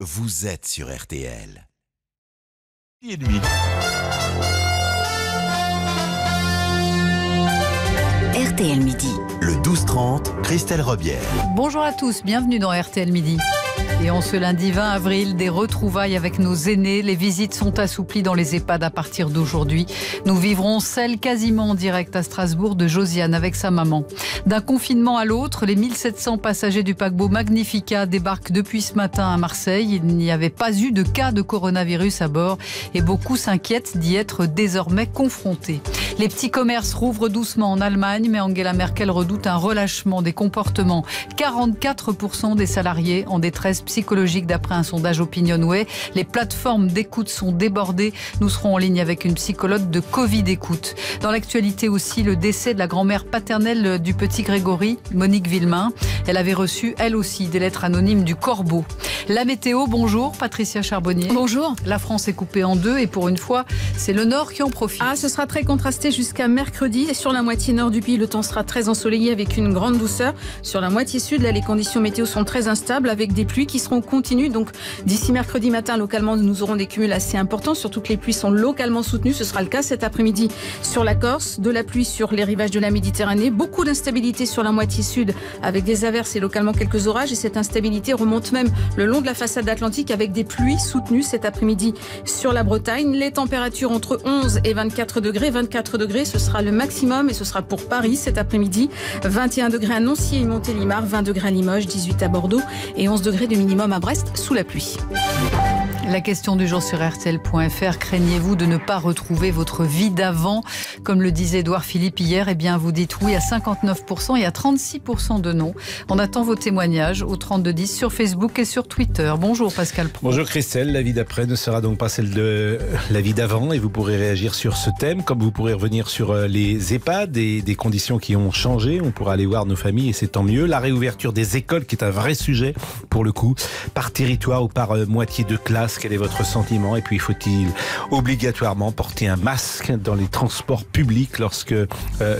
vous êtes sur RTL. Et demi. RTL Midi. Le 12-30, Christelle Robière. Bonjour à tous, bienvenue dans RTL Midi. Et en ce lundi 20 avril, des retrouvailles avec nos aînés. Les visites sont assouplies dans les EHPAD à partir d'aujourd'hui. Nous vivrons celle quasiment en direct à Strasbourg de Josiane avec sa maman. D'un confinement à l'autre, les 1700 passagers du paquebot Magnifica débarquent depuis ce matin à Marseille. Il n'y avait pas eu de cas de coronavirus à bord et beaucoup s'inquiètent d'y être désormais confrontés. Les petits commerces rouvrent doucement en Allemagne, mais Angela Merkel redoute un relâchement des comportements. 44% des salariés en détresse psychologique d'après un sondage Opinionway. Les plateformes d'écoute sont débordées. Nous serons en ligne avec une psychologue de Covid écoute. Dans l'actualité aussi, le décès de la grand-mère paternelle du petit Grégory, Monique Villemain. Elle avait reçu, elle aussi, des lettres anonymes du Corbeau. La météo, bonjour, Patricia Charbonnier. Bonjour. La France est coupée en deux et pour une fois, c'est le nord qui en profite. Ah, ce sera très contrasté jusqu'à mercredi. Et sur la moitié nord du pays, le temps sera très ensoleillé avec une grande douceur. Sur la moitié sud, là, les conditions météo sont très instables avec des pluies qui seront continues. Donc, d'ici mercredi matin, localement, nous aurons des cumuls assez importants, surtout que les pluies sont localement soutenues. Ce sera le cas cet après-midi sur la Corse, de la pluie sur les rivages de la Méditerranée, beaucoup d'instabilité sur la moitié sud avec des averses et localement quelques orages. Et cette instabilité remonte même le long de la façade atlantique avec des pluies soutenues cet après-midi sur la Bretagne. Les températures entre 11 et 24 degrés. 24 degrés, ce sera le maximum et ce sera pour Paris cet après-midi. 21 degrés à Nancy et Montélimar, 20 degrés à Limoges, 18 à Bordeaux et 11 degrés de minimum à Brest sous la pluie. La question du jour sur RTL.fr, craignez-vous de ne pas retrouver votre vie d'avant? Comme le disait Edouard Philippe hier, eh bien vous dites oui à 59% et à 36% de non. On attend vos témoignages au 3210 sur Facebook et sur Twitter. Bonjour Pascal Pro. Bonjour Christelle, la vie d'après ne sera donc pas celle de la vie d'avant et vous pourrez réagir sur ce thème comme vous pourrez revenir sur euh, les EHPAD et des conditions qui ont changé. On pourra aller voir nos familles et c'est tant mieux. La réouverture des écoles qui est un vrai sujet pour le coup, par territoire ou par euh, moitié de classe quel est votre sentiment Et puis, faut-il obligatoirement porter un masque dans les transports publics lorsque euh,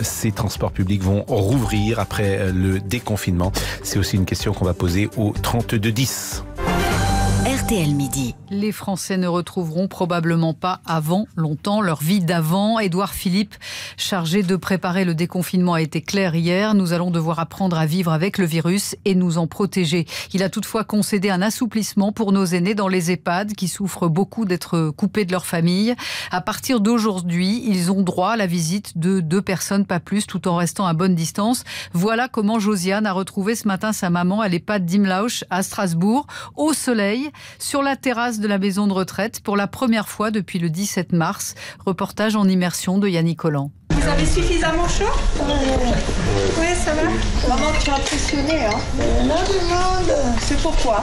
ces transports publics vont rouvrir après euh, le déconfinement? C'est aussi une question qu'on va poser au 3210. Les Français ne retrouveront probablement pas avant longtemps leur vie d'avant. Édouard Philippe, chargé de préparer le déconfinement, a été clair hier. Nous allons devoir apprendre à vivre avec le virus et nous en protéger. Il a toutefois concédé un assouplissement pour nos aînés dans les EHPAD qui souffrent beaucoup d'être coupés de leur famille. À partir d'aujourd'hui, ils ont droit à la visite de deux personnes, pas plus, tout en restant à bonne distance. Voilà comment Josiane a retrouvé ce matin sa maman à l'EHPAD d'Imlauch à Strasbourg, au soleil, sur la terrasse de la maison de retraite pour la première fois depuis le 17 mars. Reportage en immersion de Yannick Collant. Vous avez suffisamment chaud? Oui, ça va Maman, tu es impressionnée, hein C'est pourquoi?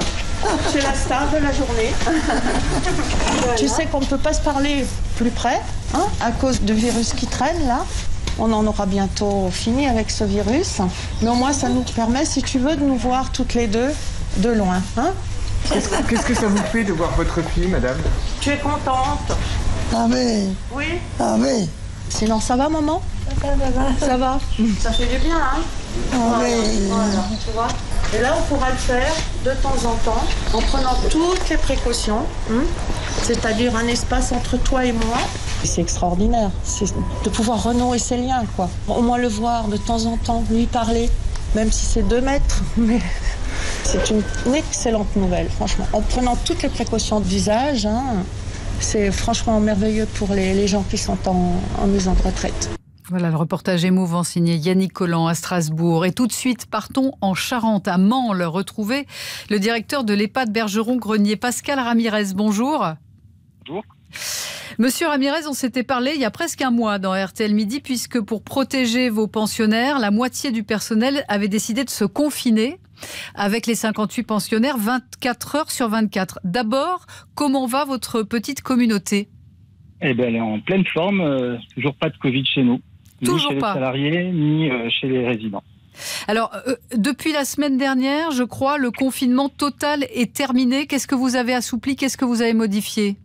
C'est la star de la journée. Tu sais qu'on ne peut pas se parler plus près, hein, à cause du virus qui traîne, là. On en aura bientôt fini avec ce virus. Mais au moins, ça nous permet, si tu veux, de nous voir toutes les deux de loin, hein Qu'est-ce que ça vous fait de voir votre fille, madame? Tu es contente? Ah oui, Oui ah oui, Sinon, ça va, maman? Ça va Ça fait du bien, hein? Ah oui. Voilà, tu vois. Et là, on pourra le faire de temps en temps, en prenant toutes les précautions, hein. c'est-à-dire un espace entre toi et moi. C'est extraordinaire, c'est de pouvoir renouer ses liens, quoi. Au moins le voir de temps en temps, lui parler, même si c'est deux mètres, mais c'est une, une excellente nouvelle, franchement. En prenant toutes les précautions de visage, hein, c'est franchement merveilleux pour les, les gens qui sont en, en maison de retraite. Voilà le reportage émouvant signé Yannick Collant à Strasbourg. Et tout de suite, partons en Charente, à Mansle, retrouver le directeur de l'EHPAD Bergeron-Grenier, Pascal Ramirez. Bonjour. Bonjour. Monsieur Ramirez, on s'était parlé il y a presque un mois dans RTL Midi, puisque pour protéger vos pensionnaires, la moitié du personnel avait décidé de se confiner avec les 58 pensionnaires 24 heures sur 24. D'abord, comment va votre petite communauté? Eh ben, elle est en pleine forme. euh, toujours pas de Covid chez nous. Toujours ni chez pas. les salariés, ni euh, chez les résidents. Alors, euh, depuis la semaine dernière, je crois, le confinement total est terminé. Qu'est-ce que vous avez assoupli? Qu'est-ce que vous avez modifié?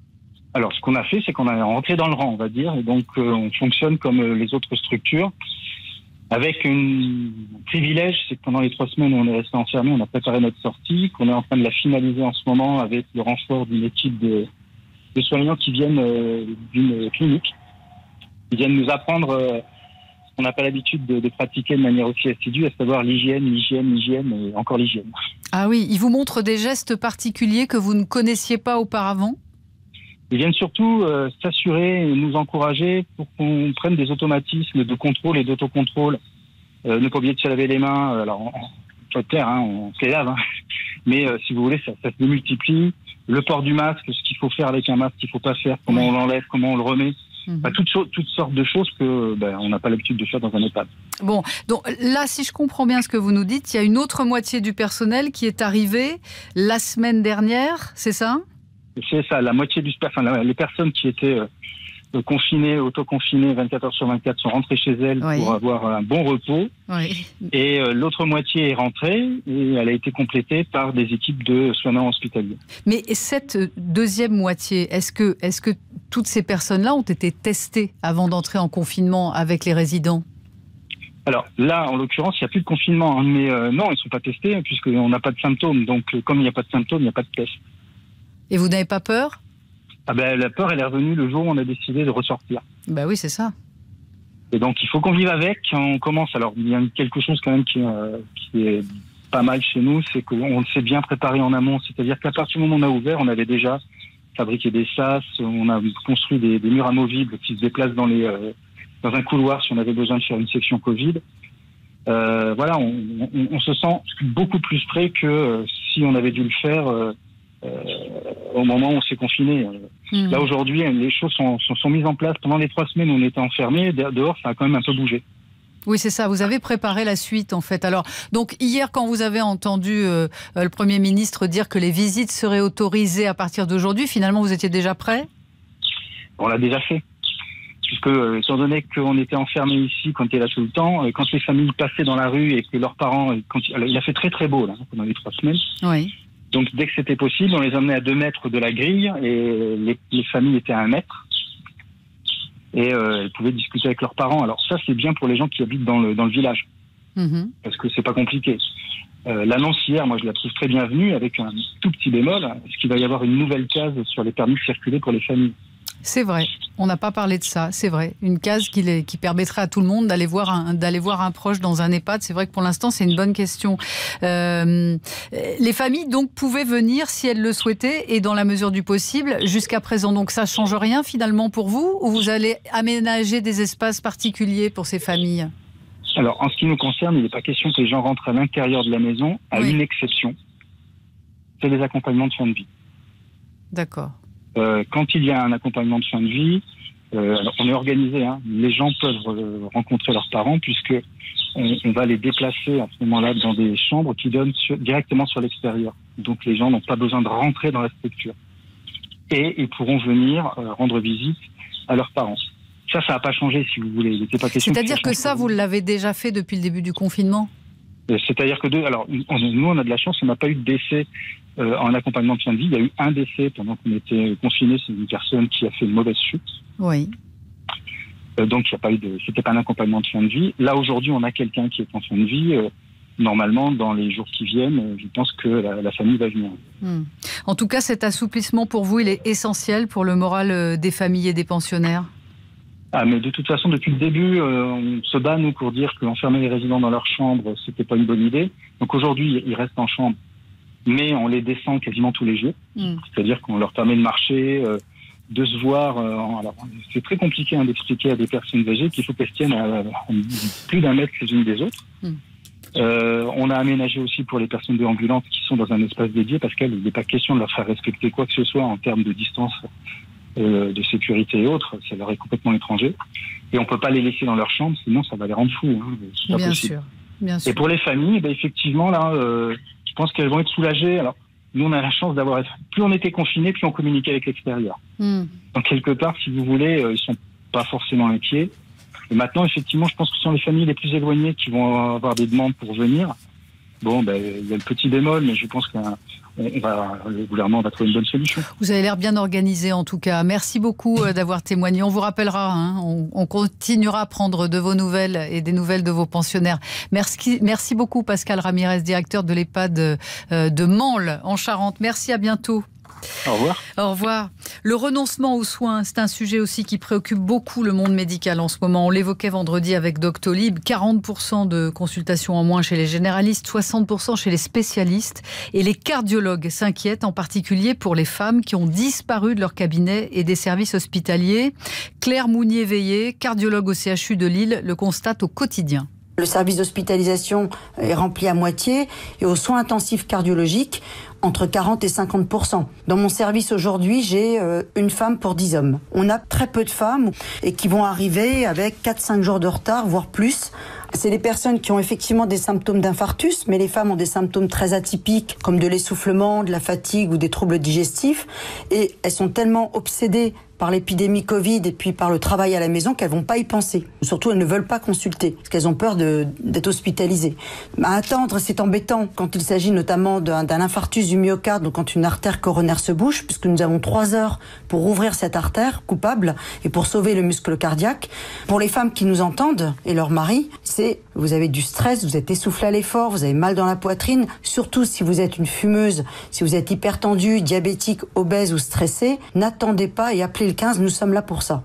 Alors, ce qu'on a fait, c'est qu'on a rentré dans le rang, on va dire, et donc euh, on fonctionne comme euh, les autres structures. Avec un privilège, c'est que pendant les trois semaines où on est resté enfermé, on a préparé notre sortie, qu'on est en train de la finaliser en ce moment avec le renfort d'une équipe de, soignants qui viennent euh, d'une clinique. Ils viennent nous apprendre euh, ce qu'on n'a pas l'habitude de, de pratiquer de manière aussi assidue, à savoir l'hygiène, l'hygiène, l'hygiène et encore l'hygiène. Ah oui, ils vous montrent des gestes particuliers que vous ne connaissiez pas auparavant? Ils viennent surtout euh, s'assurer et nous encourager pour qu'on prenne des automatismes de contrôle et d'autocontrôle. Euh, ne pas oublier de se laver les mains. euh, Alors, on, faut être clair, hein, on se les lave. hein. Mais euh, si vous voulez, ça, ça se démultiplie. Le port du masque, ce qu'il faut faire avec un masque, ce qu'il faut pas faire, comment on l'enlève, comment on le remet. Mhm. Enfin, toutes, sortes de choses que ben, on n'a pas l'habitude de faire dans un EHPAD. Bon, donc là, si je comprends bien ce que vous nous dites, il y a une autre moitié du personnel qui est arrivée la semaine dernière, c'est ça? C'est ça, la moitié du enfin, la- les personnes qui étaient euh, confinées, autoconfinées 24 heures sur 24 sont rentrées chez elles Oui. pour avoir un bon repos. Oui. Et euh, l'autre moitié est rentrée et elle a été complétée par des équipes de soignants hospitaliers. Mais cette deuxième moitié, est-ce que, est que toutes ces personnes-là ont été testées avant d'entrer en confinement avec les résidents? Alors là, en l'occurrence, il n'y a plus de confinement, hein, mais euh, non, ils ne sont pas testés puisqu'on n'a pas de symptômes. Donc, comme il n'y a pas de symptômes, il n'y a pas de test. Et vous n'avez pas peur? Ah ben, la peur, elle est revenue le jour où on a décidé de ressortir. Ben oui, c'est ça. Et donc, il faut qu'on vive avec. On commence. Alors, il y a quelque chose quand même qui, euh, qui est pas mal chez nous, c'est qu'on s'est bien préparé en amont. C'est-à-dire qu'à partir du moment où on a ouvert, on avait déjà fabriqué des sas, on a construit des, des murs amovibles qui se déplacent dans les euh, dans un couloir si on avait besoin de faire une section Covid. Euh, voilà, on, on- on se sent beaucoup plus prêt que si on avait dû le faire au moment où on s'est confiné. Hmm. Là aujourd'hui, les choses sont, sont, sont mises en place. Pendant les trois semaines où on était enfermés, de- dehors, ça a quand même un peu bougé. Oui, c'est ça. Vous avez préparé la suite, en fait. Alors, donc hier, quand vous avez entendu euh, euh, le Premier ministre dire que les visites seraient autorisées à partir d'aujourd'hui, finalement, vous étiez déjà prêt? On l'a déjà fait. Puisque, euh, étant donné qu'on était enfermés ici, qu'on était là tout le temps, euh, quand les familles passaient dans la rue et que leurs parents, quand, alors, il a fait très très beau là, pendant les trois semaines. Oui. Donc dès que c'était possible, on les emmenait à deux mètres de la grille et les, les familles étaient à un mètre. Et euh, elles pouvaient discuter avec leurs parents. Alors ça, c'est bien pour les gens qui habitent dans le, dans le village, Mhm. parce que c'est pas compliqué. Euh, L'annonce hier, moi je la trouve très bienvenue, avec un tout petit bémol, parce qu'il va y avoir une nouvelle case sur les permis de circuler pour les familles. C'est vrai. On n'a pas parlé de ça. C'est vrai. Une case qui, les- qui permettrait à tout le monde d'aller voir un, d'aller voir un proche dans un EHPAD. C'est vrai que pour l'instant, c'est une bonne question. Euh, les familles donc pouvaient venir si elles le souhaitaient et dans la mesure du possible jusqu'à présent. Donc ça change rien finalement pour vous ou vous allez aménager des espaces particuliers pour ces familles? Alors en ce qui nous concerne, il n'est pas question que les gens rentrent à l'intérieur de la maison, à Oui. une exception. C'est les accompagnements de fin de vie. D'accord. Euh, quand il y a un accompagnement de fin de vie, euh, alors, on est organisé. Hein, les gens peuvent euh, rencontrer leurs parents puisque on, on va les déplacer à ce moment-là dans des chambres qui donnent sur- directement sur l'extérieur. Donc les gens n'ont pas besoin de rentrer dans la structure et ils pourront venir euh, rendre visite à leurs parents. Ça, ça n'a pas changé si vous voulez. C'est-à-dire que ça, vous l'avez déjà fait depuis le début du confinement? C'est-à-dire que deux, alors on- nous on a de la chance, on n'a pas eu de décès euh, en accompagnement de fin de vie. Il y a eu un décès pendant qu'on était confinés, c'est une personne qui a fait une mauvaise chute. Oui. Euh, donc il y a pas eu de, c'était pas un accompagnement de fin de vie. Là aujourd'hui on a quelqu'un qui est en fin de vie. Euh, normalement dans les jours qui viennent, je pense que la, la famille va venir. Hmm. En tout cas, cet assouplissement pour vous, il est essentiel pour le moral des familles et des pensionnaires? Ah mais de toute façon depuis le début euh, on se bat nous pour dire qu'enfermer les résidents dans leur chambre c'était pas une bonne idée. Donc aujourd'hui ils restent en chambre, mais on les descend quasiment tous les jours. Hmm. C'est-à-dire qu'on leur permet de marcher, euh, de se voir. euh, alors, c'est très compliqué hein, d'expliquer à des personnes âgées qu'il faut qu'elles tiennent à, à plus d'un mètre les unes des autres. Euh, on a aménagé aussi pour les personnes déambulantes qui sont dans un espace dédié parce qu'il n'est pas question de leur faire respecter quoi que ce soit en termes de distance euh, de sécurité et autres. Ça leur est complètement étranger. Et on peut pas les laisser dans leur chambre, sinon ça va les rendre fous. Hein. Bien sûr. Bien sûr. Et pour les familles, ben, effectivement, là, euh, je pense qu'elles vont être soulagées. Alors, nous, on a la chance d'avoir... Plus on était confinés, plus on communiquait avec l'extérieur. Hmm. Donc, quelque part, si vous voulez, euh, ils sont pas forcément inquiets. Et maintenant, effectivement, je pense que ce sont les familles les plus éloignées qui vont avoir des demandes pour venir. Bon, ben, il y a le petit bémol, mais je pense que le gouvernement va trouver une bonne solution. Vous avez l'air bien organisé en tout cas. Merci beaucoup euh, d'avoir témoigné. On vous rappellera, hein. on, continuera à prendre de vos nouvelles et des nouvelles de vos pensionnaires. Merci, merci beaucoup Pascal Ramirez, directeur de l'EHPAD euh, de Mansle en Charente. Merci, à bientôt. Au revoir. Au revoir. Le renoncement aux soins, c'est un sujet aussi qui préoccupe beaucoup le monde médical en ce moment. On l'évoquait vendredi avec Doctolib, 40% de consultations en moins chez les généralistes, 60% chez les spécialistes. Et les cardiologues s'inquiètent en particulier pour les femmes qui ont disparu de leur cabinet et des services hospitaliers. Claire Mounier-Veillé, cardiologue au CHU de Lille, le constate au quotidien. Le service d'hospitalisation est rempli à moitié et aux soins intensifs cardiologiques, entre 40 et 50 Dans mon service aujourd'hui, j'ai euh, une femme pour 10 hommes. On a très peu de femmes et qui vont arriver avec 4-5 jours de retard, voire plus. C'est les personnes qui ont effectivement des symptômes d'infarctus, mais les femmes ont des symptômes très atypiques, comme de l'essoufflement, de la fatigue ou des troubles digestifs. Et elles sont tellement obsédées par l'épidémie Covid et puis par le travail à la maison qu'elles vont pas y penser. Surtout, elles ne veulent pas consulter parce qu'elles ont peur d'être hospitalisées. À attendre, c'est embêtant quand il s'agit notamment d'un infarctus du myocarde ou quand une artère coronaire se bouche, puisque nous avons trois heures pour ouvrir cette artère coupable et pour sauver le muscle cardiaque. Pour les femmes qui nous entendent et leurs maris, c'est vous avez du stress, vous êtes essoufflé à l'effort, vous avez mal dans la poitrine, surtout si vous êtes une fumeuse, si vous êtes hypertendu, diabétique, obèse ou stressé, n'attendez pas et appelez 15, nous sommes là pour ça.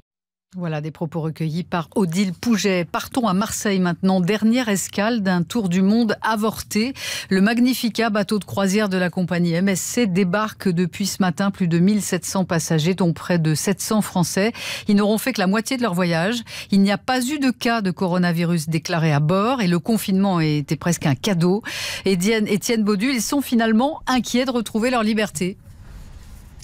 Voilà des propos recueillis par Odile Pouget. Partons à Marseille maintenant. Dernière escale d'un tour du monde avorté. Le Magnifica, bateau de croisière de la compagnie MSC, débarque depuis ce matin plus de 1700 passagers, dont près de 700 Français. Ils n'auront fait que la moitié de leur voyage. Il n'y a pas eu de cas de coronavirus déclaré à bord et le confinement était presque un cadeau. Étienne, Baudu, ils sont finalement inquiets de retrouver leur liberté.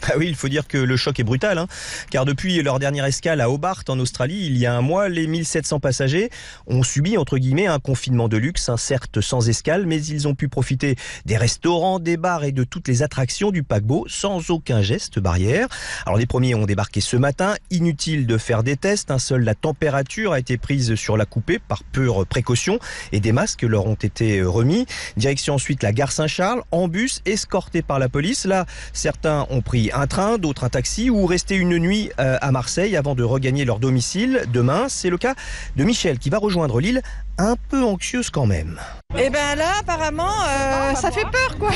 Ah oui, il faut dire que le choc est brutal, hein, car depuis leur dernière escale à Hobart en Australie, il y a un mois, les 1700 passagers ont subi entre guillemets un confinement de luxe, hein, certes sans escale, mais ils ont pu profiter des restaurants, des bars et de toutes les attractions du paquebot sans aucun geste barrière. Alors les premiers ont débarqué ce matin, inutile de faire des tests, un seul la température a été prise sur la coupée par pure précaution et des masques leur ont été remis. Direction ensuite la gare Saint-Charles en bus escorté par la police. Là, certains ont pris un train, d'autres un taxi ou rester une nuit euh, à Marseille avant de regagner leur domicile demain. C'est le cas de Michel qui va rejoindre l'île, un peu anxieuse quand même. Et eh ben là, apparemment, euh, ça fait peur quoi.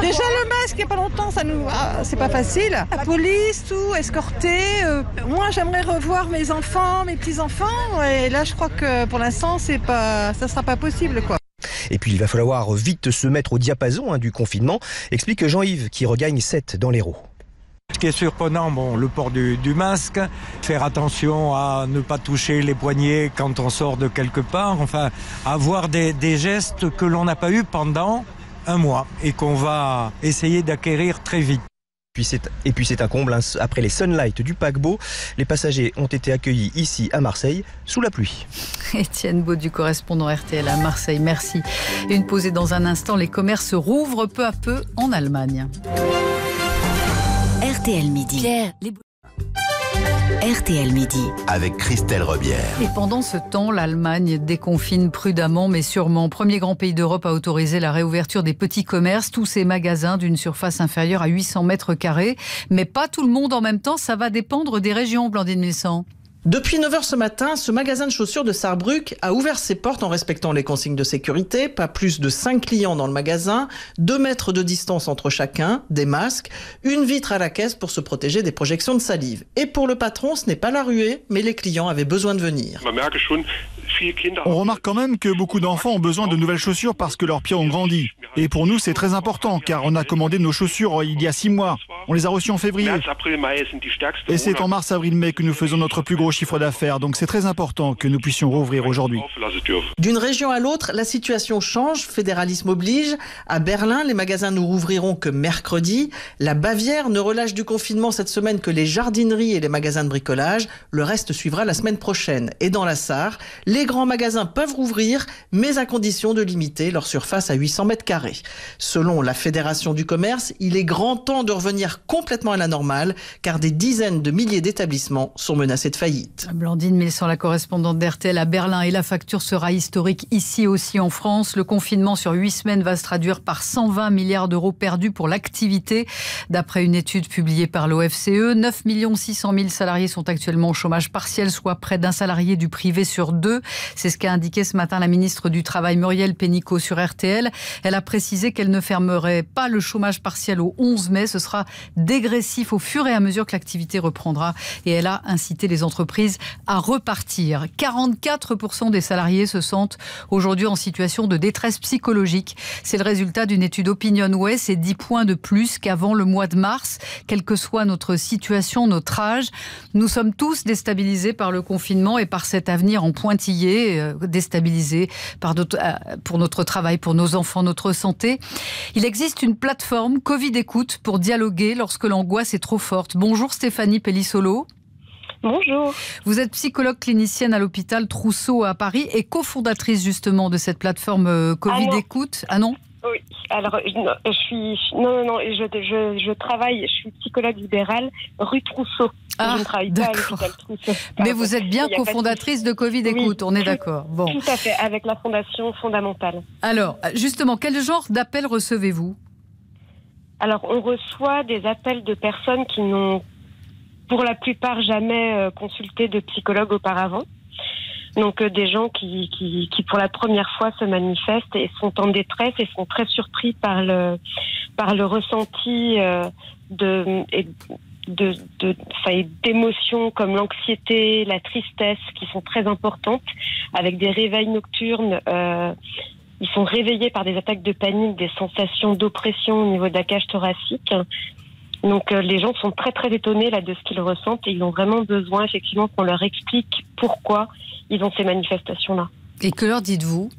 Déjà le masque, il n'y a pas longtemps, ça nous, ah, c'est pas facile. La police, tout, escorté. Euh, moi, j'aimerais revoir mes enfants, mes petits enfants, et là, je crois que pour l'instant, c'est pas, ça sera pas possible, quoi. Et puis il va falloir vite se mettre au diapason hein, du confinement, explique Jean-Yves qui regagne 7 dans l'Hérault. Ce qui est surprenant, bon, le port du, masque, faire attention à ne pas toucher les poignets quand on sort de quelque part, enfin, avoir des, des gestes que l'on n'a pas eu pendant un mois et qu'on va essayer d'acquérir très vite et puis c'est un comble, hein. après les Sunlight du paquebot, les passagers ont été accueillis ici à Marseille sous la pluie. Étienne du correspondant RTL à Marseille, merci. Une posée dans un instant, les commerces rouvrent peu à peu en Allemagne. RTL Midi. RTL Midi. Avec Christelle Rebière. Et pendant ce temps, l'Allemagne déconfine prudemment, mais sûrement. Premier grand pays d'Europe à autoriser la réouverture des petits commerces, tous ces magasins d'une surface inférieure à 800 mètres carrés. Mais pas tout le monde en même temps, ça va dépendre des régions, Blandine Messant. Depuis 9h ce matin, ce magasin de chaussures de Sarrebruck a ouvert ses portes en respectant les consignes de sécurité. Pas plus de 5 clients dans le magasin, 2 mètres de distance entre chacun, des masques, une vitre à la caisse pour se protéger des projections de salive. Et pour le patron, ce n'est pas la ruée, mais les clients avaient besoin de venir. On remarque quand même que beaucoup d'enfants ont besoin de nouvelles chaussures parce que leurs pieds ont grandi. Et pour nous, c'est très important car on a commandé nos chaussures il y a 6 mois. On les a reçues en février. Et c'est en mars, avril, mai que nous faisons notre plus gros Donc c'est très important que nous puissions rouvrir aujourd'hui. D'une région à l'autre, la situation change. Fédéralisme oblige. À Berlin, les magasins ne rouvriront que mercredi. La Bavière ne relâche du confinement cette semaine que les jardineries et les magasins de bricolage. Le reste suivra la semaine prochaine. Et dans la Sarre, les grands magasins peuvent rouvrir, mais à condition de limiter leur surface à 800 mètres carrés. Selon la Fédération du commerce, il est grand temps de revenir complètement à la normale, car des dizaines de milliers d'établissements sont menacés de faillite. Blandine Mélissant, la correspondante d'RTL à Berlin, et la facture sera historique ici aussi en France. Le confinement sur huit semaines va se traduire par 120 milliards d'euros perdus pour l'activité. D'après une étude publiée par l'OFCE, 9 600 000 salariés sont actuellement au chômage partiel, soit près d'un salarié du privé sur deux. C'est ce qu'a indiqué ce matin la ministre du Travail, Muriel Pénicaud, sur RTL. Elle a précisé qu'elle ne fermerait pas le chômage partiel au 11 mai. Ce sera dégressif au fur et à mesure que l'activité reprendra. Et elle a incité les entreprises à repartir. 44% des salariés se sentent aujourd'hui en situation de détresse psychologique. C'est le résultat d'une étude OpinionWay. C'est 10 points de plus qu'avant le mois de mars. Quelle que soit notre situation, notre âge, nous sommes tous déstabilisés par le confinement et par cet avenir en pointillé, euh, déstabilisés par euh, pour notre travail, pour nos enfants, notre santé. Il existe une plateforme Covid Écoute pour dialoguer lorsque l'angoisse est trop forte. Bonjour Stéphanie Pellissolo. Bonjour. Vous êtes psychologue clinicienne à l'hôpital Trousseau à Paris et cofondatrice justement de cette plateforme euh, Covid ah Écoute. Ah non? Oui, alors je suis non non non je, je, je, travaille, je suis psychologue libérale rue Trousseau. Ah, je ne travaille pas à l'hôpital Trousseau. Mais vous êtes bien cofondatrice de Covid Écoute, on est d'accord. Bon. Tout à fait, avec la fondation fondamentale. Alors, justement, quel genre d'appels recevez-vous? Alors, on reçoit des appels de personnes qui n'ont pour la plupart jamais euh, consulté de psychologue auparavant. Donc euh, des gens qui, qui, qui, pour la première fois se manifestent et sont en détresse et sont très surpris par le par le ressenti euh, de de, de d'émotions comme l'anxiété, la tristesse qui sont très importantes, avec des réveils nocturnes. Euh, ils sont réveillés par des attaques de panique, des sensations d'oppression au niveau de la cage thoracique. Donc euh, les gens sont très très étonnés là de ce qu'ils ressentent et ils ont vraiment besoin effectivement qu'on leur explique pourquoi ils ont ces manifestations-là. Et que leur dites-vous?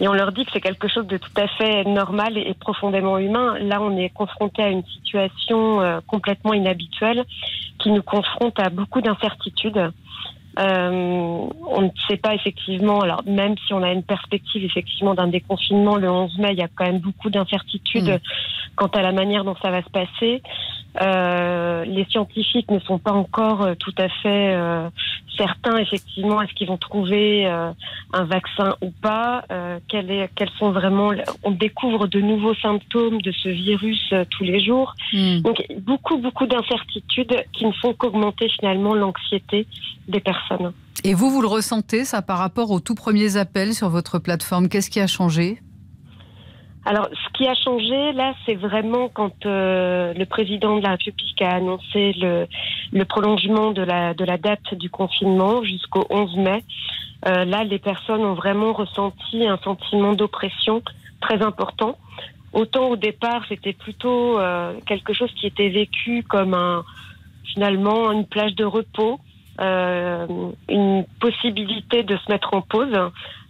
Et on leur dit que c'est quelque chose de tout à fait normal et profondément humain. Là, on est confronté à une situation euh, complètement inhabituelle qui nous confronte à beaucoup d'incertitudes. Euh, on ne sait pas effectivement, alors même si on a une perspective effectivement d'un déconfinement le 11 mai, il y a quand même beaucoup d'incertitudes mmh. quant à la manière dont ça va se passer. Euh, les scientifiques ne sont pas encore euh, tout à fait euh, certains effectivement est-ce qu'ils vont trouver un vaccin ou pas. Quel est, quels sont vraiment On découvre de nouveaux symptômes de ce virus tous les jours. Mmh. Donc beaucoup beaucoup d'incertitudes qui ne font qu'augmenter finalement l'anxiété des personnes. Et vous, vous le ressentez, ça, par rapport aux tout premiers appels sur votre plateforme? Qu'est-ce qui a changé? Alors, ce qui a changé là, c'est vraiment quand euh, le président de la République a annoncé le, prolongement de la, date du confinement jusqu'au 11 mai. Euh, là, les personnes ont vraiment ressenti un sentiment d'oppression très important. Autant au départ, c'était plutôt euh, quelque chose qui était vécu comme finalement une plage de repos, une possibilité de se mettre en pause.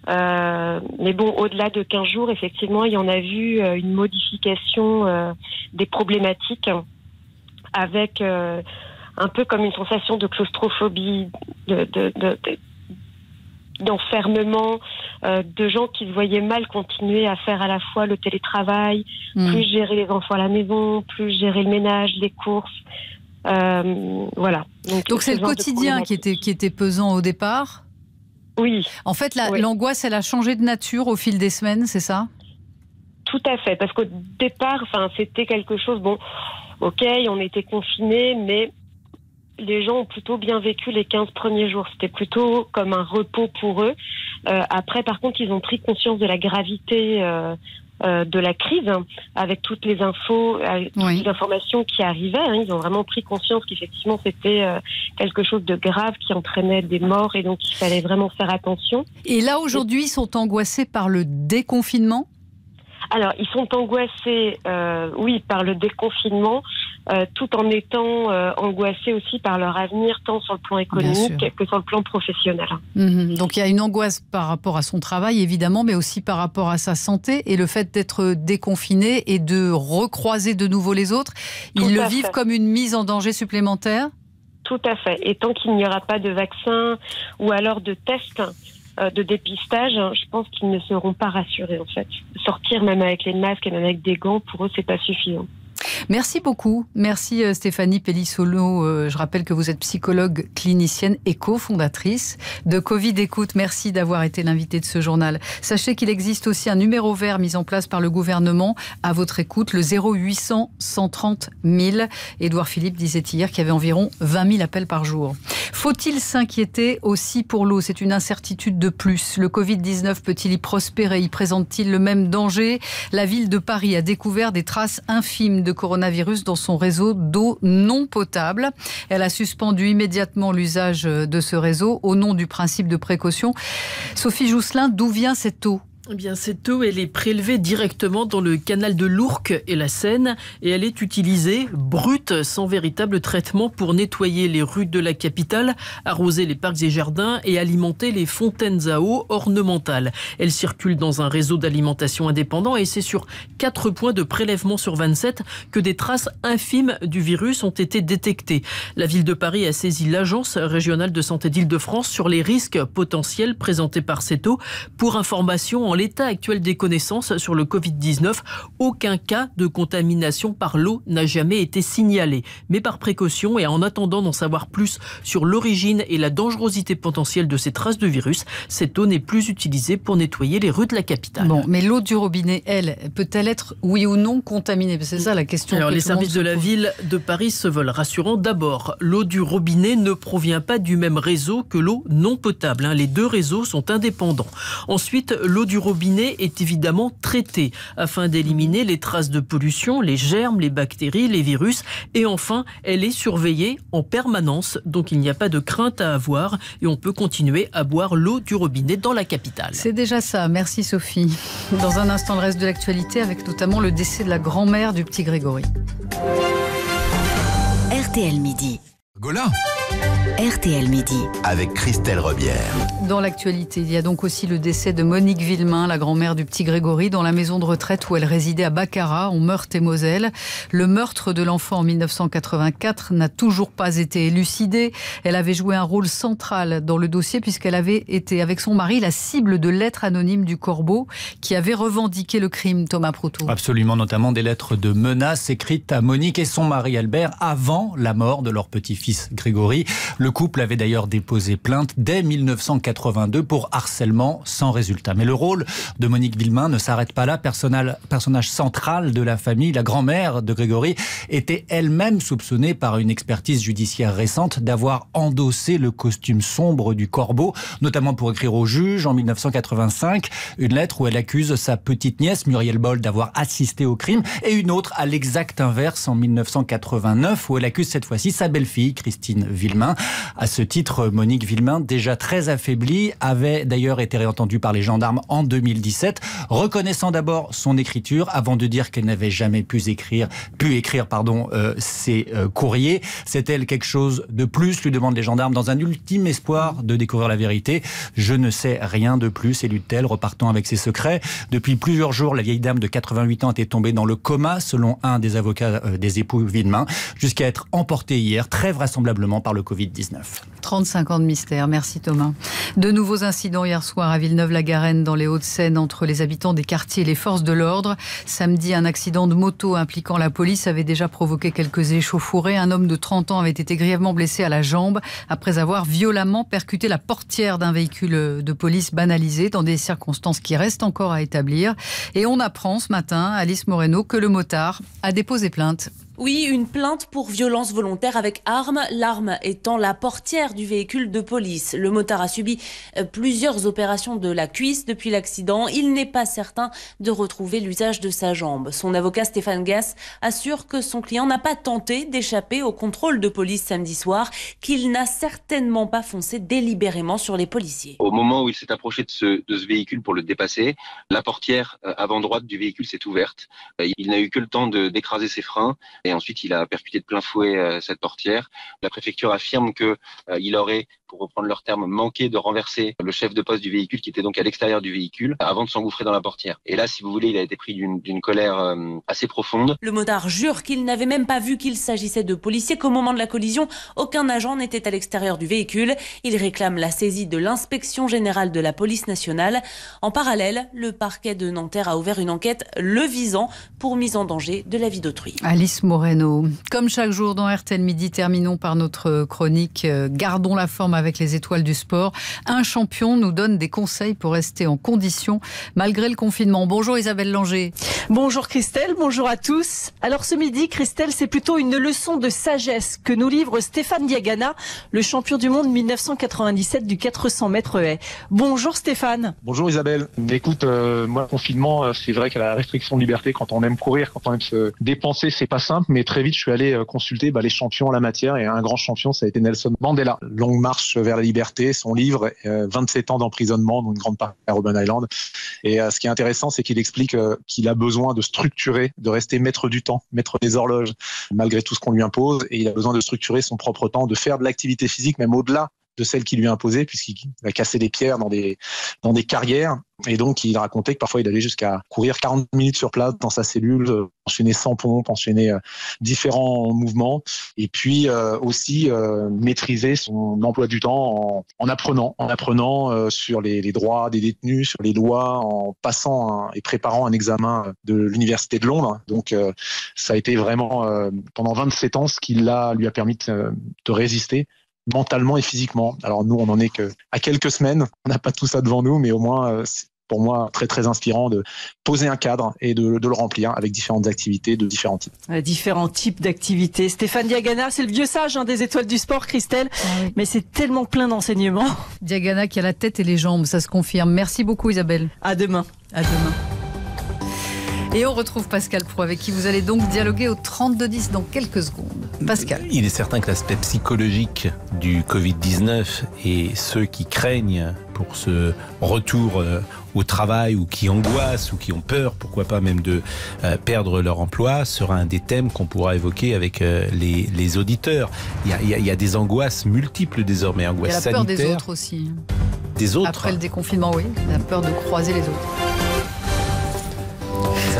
Euh, mais bon, au-delà de 15 jours, effectivement, il y en a vu euh, une modification euh, des problématiques avec euh, un peu comme une sensation de claustrophobie, de, de, de, d'enfermement, euh, de gens qui se voyaient mal continuer à faire à la fois le télétravail, Hmm. plus gérer les enfants à la maison, plus gérer le ménage, les courses. Euh, voilà. Donc c'est ce le quotidien qui était, qui était pesant au départ Oui. En fait, la- Oui. l'angoisse, elle a changé de nature au fil des semaines, c'est ça? Tout à fait, parce qu'au départ, c'était quelque chose. Bon, ok, on était confinés, mais les gens ont plutôt bien vécu les 15 premiers jours. C'était plutôt comme un repos pour eux. Euh, après, par contre, ils ont pris conscience de la gravité. euh, euh, de la crise hein, avec toutes les infos, avec toutes les informations qui arrivaient. hein. ils ont vraiment pris conscience qu'effectivement c'était euh, quelque chose de grave qui entraînait des morts et donc il fallait vraiment faire attention. Et là, aujourd'hui, ils sont angoissés par le déconfinement? Alors, ils sont angoissés, euh, oui, par le déconfinement, euh, tout en étant euh, angoissés aussi par leur avenir, tant sur le plan économique que sur le plan professionnel. Mhm. Donc il y a une angoisse par rapport à son travail, évidemment, mais aussi par rapport à sa santé et le fait d'être déconfiné et de recroiser de nouveau les autres. Ils Tout le vivent fait. comme une mise en danger supplémentaire? Tout à fait. Et tant qu'il n'y aura pas de vaccin ou alors de test de dépistage, hein, je pense qu'ils ne seront pas rassurés en fait. Sortir même avec les masques et même avec des gants, pour eux, c'est pas suffisant. Merci beaucoup. Merci euh, Stéphanie Pellissolo. Euh, je rappelle que vous êtes psychologue clinicienne et co-fondatrice de Covid Écoute. Merci d'avoir été l'invité de ce journal. Sachez qu'il existe aussi un numéro vert mis en place par le gouvernement à votre écoute, le 0800 130 000. Édouard Philippe disait hier qu'il y avait environ 20 000 appels par jour. Faut-il s'inquiéter aussi pour l'eau? C'est une incertitude de plus. Le Covid-19 peut-il y prospérer? Y présente-t-il le même danger? La ville de Paris a découvert des traces infimes de coronavirus dans son réseau d'eau non potable. Elle a suspendu immédiatement l'usage de ce réseau au nom du principe de précaution. Sophie Jousselin, d'où vient cette eau? Eh bien, cette eau, elle est prélevée directement dans le canal de l'Ourcq et la Seine et elle est utilisée brute, sans véritable traitement pour nettoyer les rues de la capitale, arroser les parcs et jardins et alimenter les fontaines à eau ornementales. Elle circule dans un réseau d'alimentation indépendant et c'est sur 4 points de prélèvement sur 27 que des traces infimes du virus ont été détectées. La ville de Paris a saisi l'Agence régionale de santé d'Île-de-France sur les risques potentiels présentés par cette eau. Pour information, l'état actuel des connaissances sur le Covid-19, aucun cas de contamination par l'eau n'a jamais été signalé. Mais par précaution et en attendant d'en savoir plus sur l'origine et la dangerosité potentielle de ces traces de virus, cette eau n'est plus utilisée pour nettoyer les rues de la capitale. Bon, mais l'eau du robinet, elle, peut-elle être oui ou non contaminée? C'est ça la question. Alors les services de la ville de Paris se veulent rassurants. D'abord, l'eau du robinet ne provient pas du même réseau que l'eau non potable. Hein. Les deux réseaux sont indépendants. Ensuite, l'eau du robinet est évidemment traité afin d'éliminer les traces de pollution, les germes, les bactéries, les virus. Et enfin, elle est surveillée en permanence, donc il n'y a pas de crainte à avoir et on peut continuer à boire l'eau du robinet dans la capitale. C'est déjà ça. Merci Sophie. Dans un instant, le reste de l'actualité avec notamment le décès de la grand-mère du petit Grégory. RTL Midi. Gola RTL Midi. Avec Christelle Rebière. Dans l'actualité, il y a donc aussi le décès de Monique Villemain, la grand-mère du petit Grégory, dans la maison de retraite où elle résidait à Baccarat, en Meurthe-et-Moselle. Le meurtre de l'enfant en 1984 n'a toujours pas été élucidé. Elle avait joué un rôle central dans le dossier puisqu'elle avait été, avec son mari, la cible de lettres anonymes du Corbeau qui avait revendiqué le crime, Thomas Proutot. Absolument, notamment des lettres de menaces écrites à Monique et son mari Albert avant la mort de leur petit-fils Grégory. Le couple avait d'ailleurs déposé plainte dès 1982 pour harcèlement sans résultat. Mais le rôle de Monique Villemain ne s'arrête pas là. Personnage, central de la famille, la grand-mère de Grégory, était elle-même soupçonnée par une expertise judiciaire récente d'avoir endossé le costume sombre du corbeau, notamment pour écrire au juge en 1985 une lettre où elle accuse sa petite nièce Muriel Boll d'avoir assisté au crime et une autre à l'exact inverse en 1989 où elle accuse cette fois-ci sa belle-fille Christine Villemain. À ce titre, Monique Villemain, déjà très affaiblie, avait d'ailleurs été réentendue par les gendarmes en 2017, reconnaissant d'abord son écriture avant de dire qu'elle n'avait jamais pu écrire, pu écrire pardon, euh, ses euh, courriers. C'est-elle quelque chose de plus, lui demandent les gendarmes, dans un ultime espoir de découvrir la vérité. Je ne sais rien de plus, élude-t-elle, repartant avec ses secrets. Depuis plusieurs jours, la vieille dame de 88 ans était tombée dans le coma, selon un des avocats euh, des époux Villemain, jusqu'à être emportée hier, très vraisemblablement par le Covid-19. 35 ans de mystère, merci Thomas. De nouveaux incidents hier soir à Villeneuve-la-Garenne dans les Hauts-de-Seine entre les habitants des quartiers et les forces de l'ordre. Samedi, un accident de moto impliquant la police avait déjà provoqué quelques échauffourées. Un homme de 30 ans avait été grièvement blessé à la jambe après avoir violemment percuté la portière d'un véhicule de police banalisé dans des circonstances qui restent encore à établir. Et on apprend ce matin, Alice Moreno, que le motard a déposé plainte. Oui, une plainte pour violence volontaire avec arme, l'arme étant la portière du véhicule de police. Le motard a subi euh, plusieurs opérations de la cuisse depuis l'accident. Il n'est pas certain de retrouver l'usage de sa jambe. Son avocat Stéphane Gass assure que son client n'a pas tenté d'échapper au contrôle de police samedi soir, qu'il n'a certainement pas foncé délibérément sur les policiers. Au moment où il s'est approché de ce, véhicule pour le dépasser, la portière euh, avant droite du véhicule s'est ouverte. Euh, il n'a eu que le temps d'écraser ses freins ensuite il a percuté de plein fouet euh, cette portière. La préfecture affirme que euh, il aurait pour reprendre leur terme, manqué de renverser le chef de poste du véhicule qui était donc à l'extérieur du véhicule avant de s'engouffrer dans la portière. Et là, si vous voulez, il a été pris d'une colère euh, assez profonde. Le motard jure qu'il n'avait même pas vu qu'il s'agissait de policiers, qu'au moment de la collision, aucun agent n'était à l'extérieur du véhicule. Il réclame la saisie de l'inspection générale de la police nationale. En parallèle, le parquet de Nanterre a ouvert une enquête le visant pour mise en danger de la vie d'autrui. Alice Moreno, comme chaque jour dans RTL Midi, terminons par notre chronique euh, Gardons la forme avec les étoiles du sport. Un champion nous donne des conseils pour rester en condition malgré le confinement. Bonjour Isabelle Langer. Bonjour Christelle, bonjour à tous. Alors ce midi, Christelle, c'est plutôt une leçon de sagesse que nous livre Stéphane Diagana, le champion du monde 1997 du 400 mètres haies. Bonjour Stéphane. Bonjour Isabelle. Écoute, euh, moi, confinement, euh, c'est vrai qu'à la restriction de liberté, quand on aime courir, quand on aime se dépenser, c'est pas simple, mais très vite, je suis allé euh, consulter bah, les champions en la matière et un grand champion, ça a été Nelson Mandela. Longue marche vers la liberté, son livre, 27 ans d'emprisonnement, dans une grande partie à Robben Island. Et ce qui est intéressant, c'est qu'il explique qu'il a besoin de structurer, de rester maître du temps, maître des horloges, malgré tout ce qu'on lui impose, et il a besoin de structurer son propre temps, de faire de l'activité physique, même au-delà de celle qui lui est imposée, puisqu'il va casser des pierres dans des, dans des carrières. Et donc, il racontait que parfois, il allait jusqu'à courir 40 minutes sur place dans sa cellule, euh, enchaîner 100 pompes, enchaîner euh, différents mouvements, et puis euh, aussi maîtriser son emploi du temps en, apprenant, en apprenant sur les, les, droits des détenus, sur les lois, en passant et préparant un examen de l'université de Londres. Donc, ça a été vraiment pendant 27 ans ce qui l'a lui a permis de, de résister mentalement et physiquement. Alors nous, on en est que à quelques semaines. On n'a pas tout ça devant nous, mais au moins, euh, c'est pour moi très très inspirant de poser un cadre et de, le remplir avec différentes activités de différents types. différents types d'activités. Stéphane Diagana, c'est le vieux sage hein, des étoiles du sport, Christelle, ah mais c'est tellement plein d'enseignements. Diagana qui a la tête et les jambes, ça se confirme. Merci beaucoup Isabelle. À demain. À demain. Et on retrouve Pascal Pro avec qui vous allez donc dialoguer au 32-10 dans quelques secondes. Pascal. Il est certain que l'aspect psychologique du Covid-19 et ceux qui craignent pour ce retour euh, au travail ou qui angoissent ou qui ont peur, pourquoi pas même de euh, perdre leur emploi, sera un des thèmes qu'on pourra évoquer avec euh, les, auditeurs. Il y, a, des angoisses multiples désormais, angoisses sanitaires. Il y a la peur des autres aussi. Des autres Après le déconfinement, oui. La peur de croiser les autres.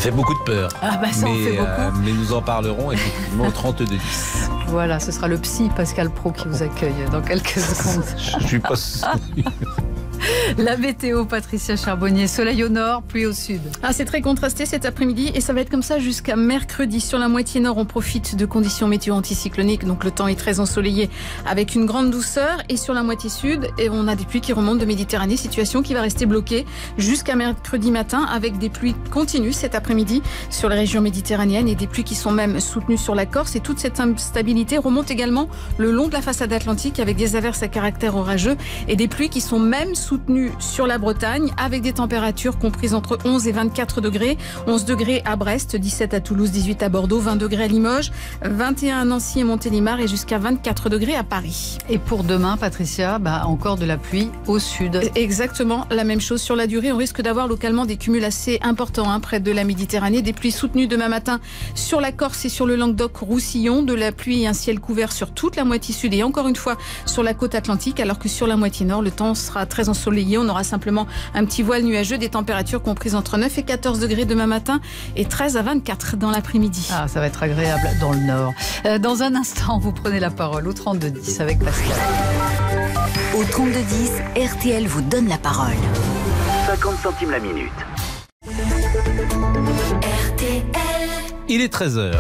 Ça fait beaucoup de peur. Ah bah ça mais, fait beaucoup. Euh, mais nous en parlerons effectivement au 32 10. Voilà, ce sera le psy Pascal Pro qui vous accueille dans quelques secondes. Je suis pas La météo, Patricia Charbonnier, soleil au nord, pluie au sud. Ah, c'est très contrasté cet après-midi et ça va être comme ça jusqu'à mercredi. Sur la moitié nord, on profite de conditions météo anticycloniques, donc le temps est très ensoleillé avec une grande douceur. Et sur la moitié sud, et on a des pluies qui remontent de Méditerranée, situation qui va rester bloquée jusqu'à mercredi matin avec des pluies continues cet après-midi sur les régions méditerranéennes et des pluies qui sont même soutenues sur la Corse. Et toute cette instabilité remonte également le long de la façade atlantique avec des averses à caractère orageux et des pluies qui sont même soutenues sur la Bretagne avec des températures comprises entre 11 et 24 degrés. 11 degrés à Brest, 17 à Toulouse, 18 à Bordeaux, 20 degrés à Limoges, 21 à Nancy et Montélimar et jusqu'à 24 degrés à Paris. Et pour demain, Patricia, bah encore de la pluie au sud. Exactement, la même chose sur la durée. On risque d'avoir localement des cumuls assez importants hein, près de la Méditerranée. Des pluies soutenues demain matin sur la Corse et sur le Languedoc-Roussillon. De la pluie et un ciel couvert sur toute la moitié sud et encore une fois sur la côte atlantique, alors que sur la moitié nord, le temps sera très ensoleillé on aura simplement un petit voile nuageux, des températures comprises entre 9 et 14 degrés demain matin et 13 à 24 dans l'après-midi. Ah, ça va être agréable dans le nord. Euh, dans un instant, vous prenez la parole au 32-10 avec Pascal. Au 32-10, RTL vous donne la parole. 50 centimes la minute. RTL. Il est 13h.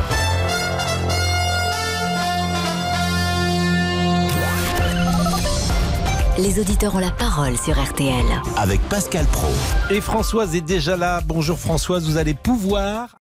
Les auditeurs ont la parole sur RTL. Avec Pascal Pro. Et Françoise est déjà là. Bonjour Françoise, vous allez pouvoir